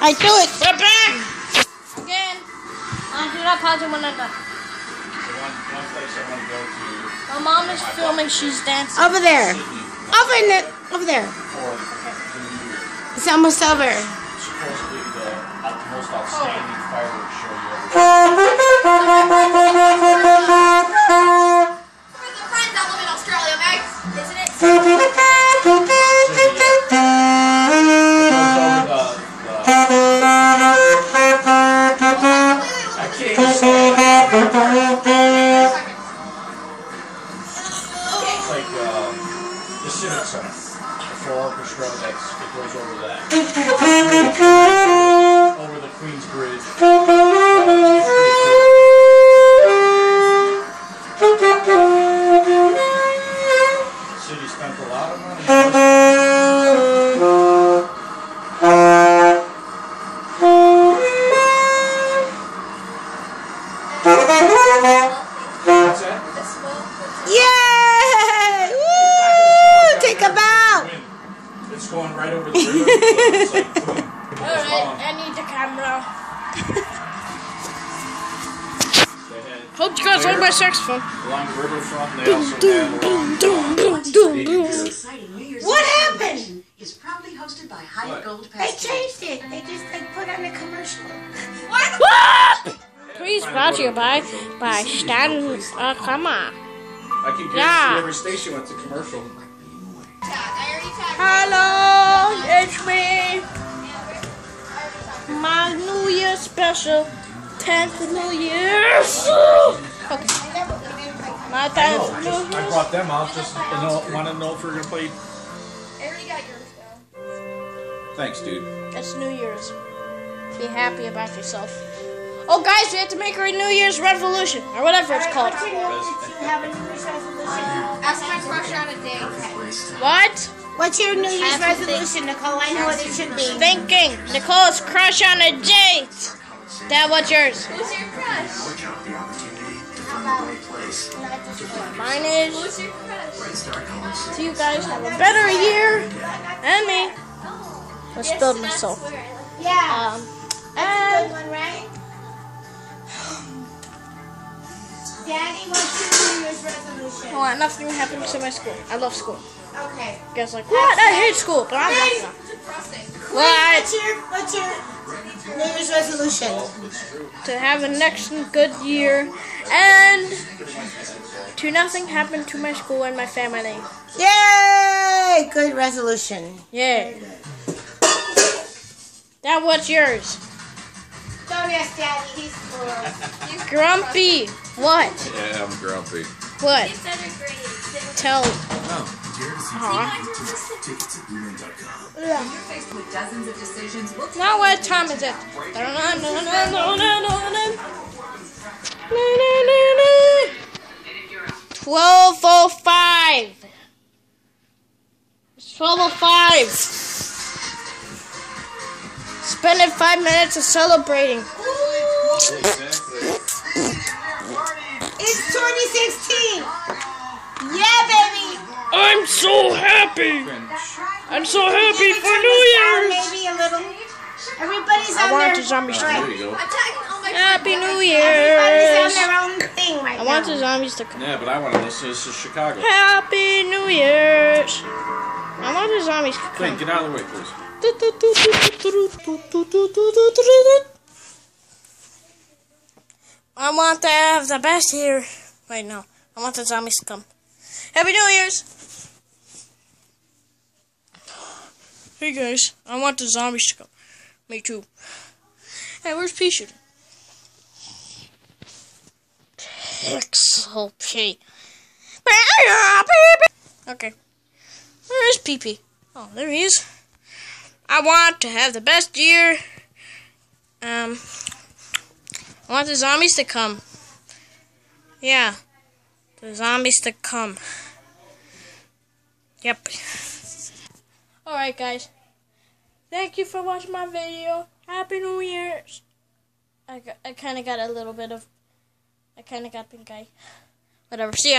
I do it. We're back! Again. On to that Kaja Mananda. The one, one place I want to go to My mom is filming, she's dancing. Over there. Over in the, over there. for the New It's almost over. Supposedly the most outstanding fireworks show the Civic. The full orchestra, that's, it goes over that. Over the Queens Bridge. The city spent a lot of money. What's that? Yay! Woo! Take a bow. Wind. It's going right over the river. It's like, Alright. I need the camera. Hope you guys like my saxophone. along the riverfront, they also had along the exciting New Year's What happened? celebration Is proudly hosted by Hyatt What? Gold They changed it. They just they put on a commercial. What? Please brought to you by by Stan uh, come on. I can guarantee Yeah. every station went to commercial. Special. 10th New Year's. Okay. My 10th Oh, New just, I brought them out just to know, want to know if we're gonna play. I already got yours down. Thanks, dude. It's New Year's. Be happy about yourself. Oh, guys, we have to make our New Year's revolution, or whatever it's called. What's your New- did you have a New Year's resolution? Ask my crush on a date. What? What's your New Year's have to think. resolution, Nicole? I know what it should be. Thinking. Nicole's crush on a date. Dad, what's yours? Who's your crush? Mine is. Who's your crush? So you guys have a better year than me. Let's build myself. Yeah. Um, That's and one, right? Daddy, what's your New Year's resolution? I want nothing happens to my school. I love school. Okay. You guys are like, what? I hate school, but I'm not. Depressing. What? What's your what's your New Year's resolution? To have a next good year and to nothing happen to my school and my family. Yay! Good resolution. Yay. Dad, what's yours? Don't ask Daddy. He's cool. Grumpy. What? Yeah, I'm grumpy. What? Better grades. Tell. See Aw. My When you're faced with dozens of decisions, we'll Now what time is it? Twelve oh five. It's twelve oh five. Spending five minutes of celebrating. It's 2016. Yeah, baby. I'm so happy. I'm so happy for New Year's. Maybe a little. Everybody's I on want their the zombies to right. There you go. I'm tagging all oh my Happy friends. New Everybody's on their own thing right I want the zombies to come. Yeah, but I want to listen. This is Chicago. Happy New Year's. I want the zombies to Quinn, come. get out of the way, please. I want to have the best year. Wait, no. I want the zombies to come. Happy New Year's! Hey guys, I want the zombies to come. Me too. Hey, where's Pea shooting? Pixel P. Okay. Where is Pee Pee? Oh, there he is. I want to have the best year. Um, I want the zombies to come. Yeah, the zombies to come. Yep. Alright, guys. Thank you for watching my video. Happy New Year's. I, I kind of got a little bit of. I kind of got pink eye. Whatever. See ya.